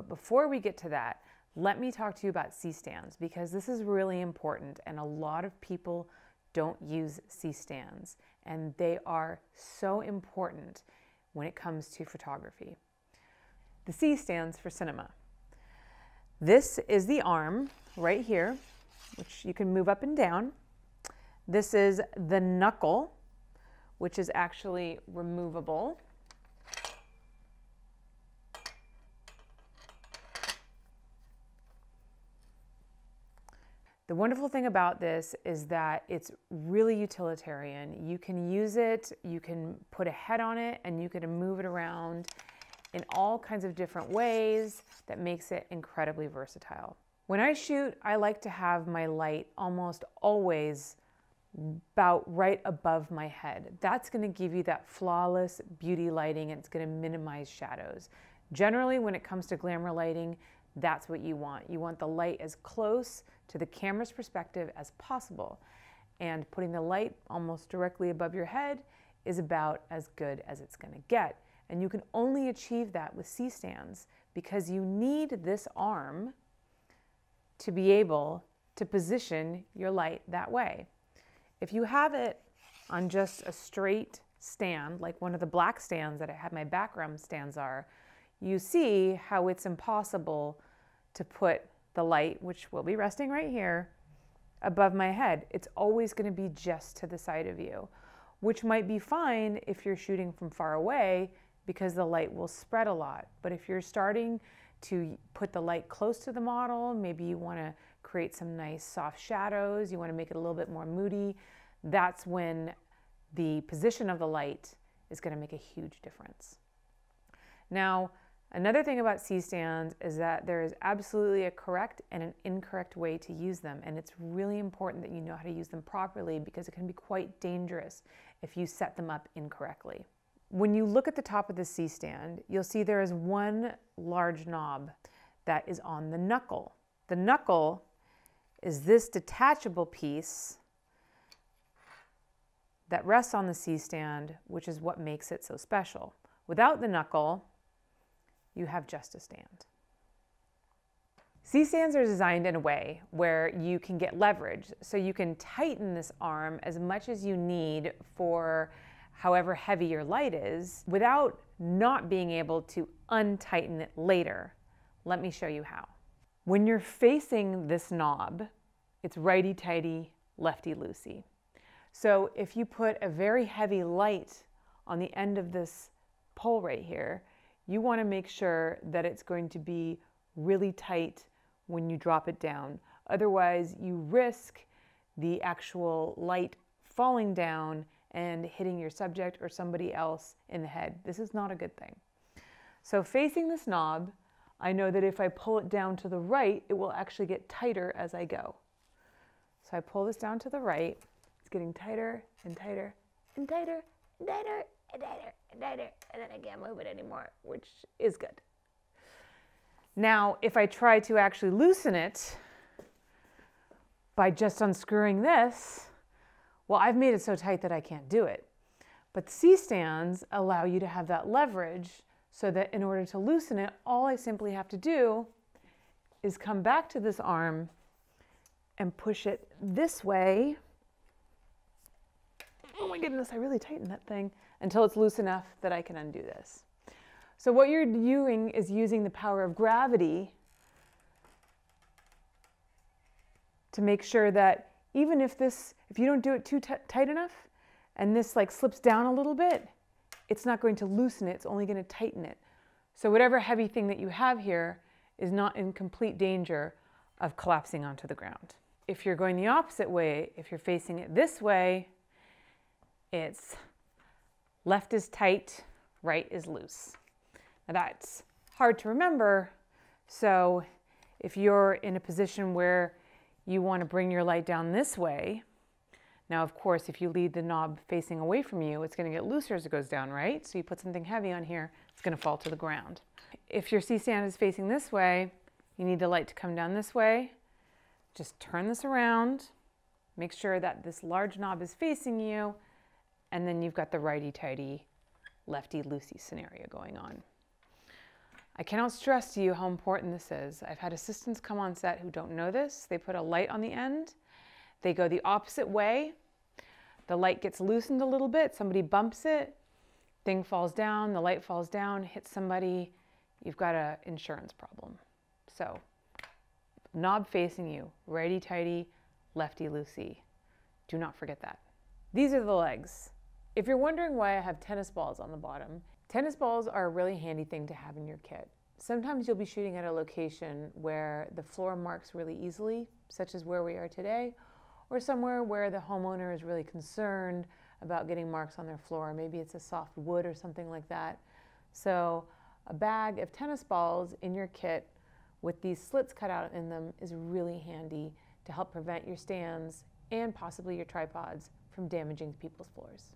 But before we get to that, let me talk to you about C-stands because this is really important and a lot of people don't use C-stands and they are so important when it comes to photography. The C stands for cinema. This is the arm right here, which you can move up and down. This is the knuckle, which is actually removable. The wonderful thing about this is that it's really utilitarian. You can use it, you can put a head on it, and you can move it around in all kinds of different ways that makes it incredibly versatile. When I shoot, I like to have my light almost always about right above my head. That's gonna give you that flawless beauty lighting and it's gonna minimize shadows. Generally, when it comes to glamour lighting, that's what you want. You want the light as close to the camera's perspective as possible. And putting the light almost directly above your head is about as good as it's going to get. And you can only achieve that with C-stands because you need this arm to be able to position your light that way. If you have it on just a straight stand, like one of the black stands that I have my background stands are, you see how it's impossible to put the light, which will be resting right here, above my head. It's always going to be just to the side of you, which might be fine if you're shooting from far away because the light will spread a lot. But if you're starting to put the light close to the model, maybe you want to create some nice soft shadows, you want to make it a little bit more moody, that's when the position of the light is going to make a huge difference. Now, Another thing about C-stands is that there is absolutely a correct and an incorrect way to use them. And it's really important that you know how to use them properly because it can be quite dangerous if you set them up incorrectly. When you look at the top of the C-stand, you'll see there is one large knob that is on the knuckle. The knuckle is this detachable piece that rests on the C-stand, which is what makes it so special. Without the knuckle, you have just a stand. C-stands are designed in a way where you can get leverage. So you can tighten this arm as much as you need for however heavy your light is without not being able to untighten it later. Let me show you how. When you're facing this knob, it's righty-tighty, lefty-loosey. So if you put a very heavy light on the end of this pole right here, you want to make sure that it's going to be really tight when you drop it down. Otherwise, you risk the actual light falling down and hitting your subject or somebody else in the head. This is not a good thing. So facing this knob, I know that if I pull it down to the right, it will actually get tighter as I go. So I pull this down to the right, it's getting tighter and tighter and tighter and then I can't move it anymore, which is good. Now, if I try to actually loosen it by just unscrewing this, well, I've made it so tight that I can't do it. But C-stands allow you to have that leverage so that in order to loosen it, all I simply have to do is come back to this arm and push it this way. Goodness, I really tightened that thing until it's loose enough that I can undo this. So what you're doing is using the power of gravity to make sure that even if this, if you don't do it too tight enough and this like slips down a little bit, it's not going to loosen it, it's only going to tighten it. So whatever heavy thing that you have here is not in complete danger of collapsing onto the ground. If you're going the opposite way, if you're facing it this way, it's Left is tight, right is loose. Now that's hard to remember. So if you're in a position where you want to bring your light down this way, now of course if you leave the knob facing away from you, it's going to get looser as it goes down, right? So you put something heavy on here, it's going to fall to the ground. If your C-stand is facing this way, you need the light to come down this way. Just turn this around, make sure that this large knob is facing you, and then you've got the righty-tighty, lefty-loosey scenario going on. I cannot stress to you how important this is. I've had assistants come on set who don't know this. They put a light on the end, they go the opposite way. The light gets loosened a little bit, somebody bumps it, thing falls down, the light falls down, hits somebody, you've got an insurance problem. So, knob facing you, righty tighty, lefty loosey. Do not forget that. These are the legs. If you're wondering why I have tennis balls on the bottom, tennis balls are a really handy thing to have in your kit. Sometimes you'll be shooting at a location where the floor marks really easily, such as where we are today, or somewhere where the homeowner is really concerned about getting marks on their floor. Maybe it's a soft wood or something like that. So a bag of tennis balls in your kit with these slits cut out in them is really handy to help prevent your stands and possibly your tripods from damaging people's floors.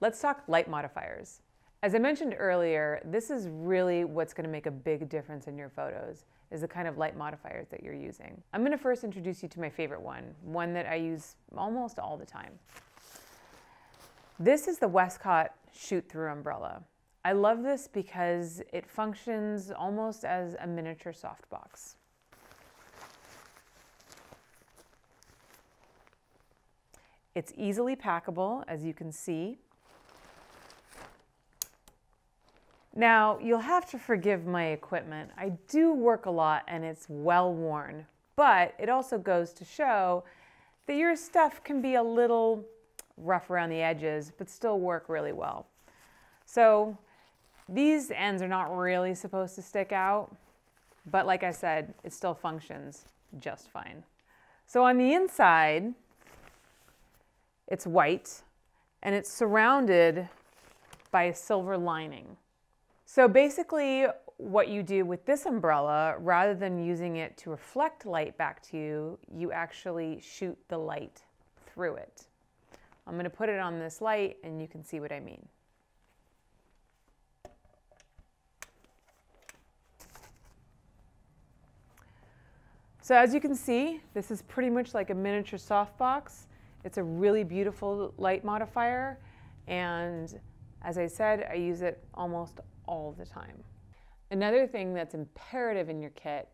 Let's talk light modifiers. As I mentioned earlier, this is really what's gonna make a big difference in your photos, is the kind of light modifiers that you're using. I'm gonna first introduce you to my favorite one, one that I use almost all the time. This is the Westcott shoot through umbrella. I love this because it functions almost as a miniature softbox. It's easily packable, as you can see. Now, you'll have to forgive my equipment. I do work a lot and it's well worn, but it also goes to show that your stuff can be a little rough around the edges, but still work really well. So these ends are not really supposed to stick out, but like I said, it still functions just fine. So on the inside, it's white and it's surrounded by a silver lining. So basically what you do with this umbrella, rather than using it to reflect light back to you, you actually shoot the light through it. I'm gonna put it on this light and you can see what I mean. So as you can see, this is pretty much like a miniature softbox. It's a really beautiful light modifier. And as I said, I use it almost all the time. Another thing that's imperative in your kit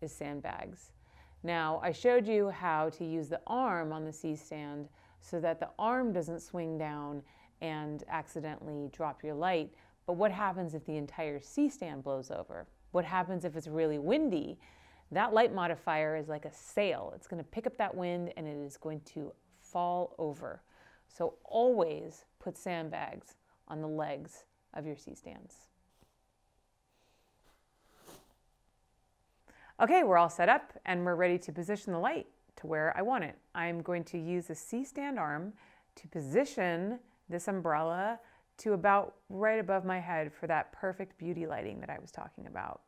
is sandbags. Now, I showed you how to use the arm on the C-stand so that the arm doesn't swing down and accidentally drop your light. But what happens if the entire C-stand blows over? What happens if it's really windy that light modifier is like a sail. It's going to pick up that wind and it is going to fall over. So always put sandbags on the legs of your C-stands. Okay, we're all set up and we're ready to position the light to where I want it. I'm going to use a C-stand arm to position this umbrella to about right above my head for that perfect beauty lighting that I was talking about.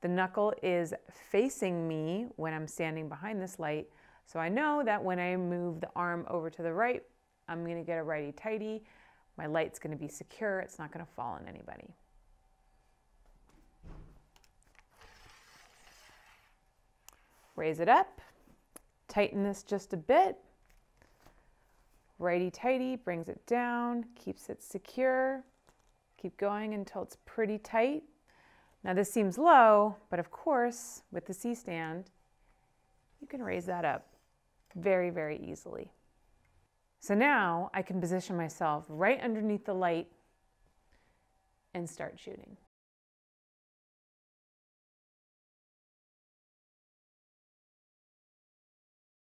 The knuckle is facing me when I'm standing behind this light. So I know that when I move the arm over to the right, I'm gonna get a righty-tighty. My light's gonna be secure. It's not gonna fall on anybody. Raise it up, tighten this just a bit. Righty-tighty brings it down, keeps it secure. Keep going until it's pretty tight. Now this seems low, but of course, with the C-stand, you can raise that up very, very easily. So now I can position myself right underneath the light and start shooting.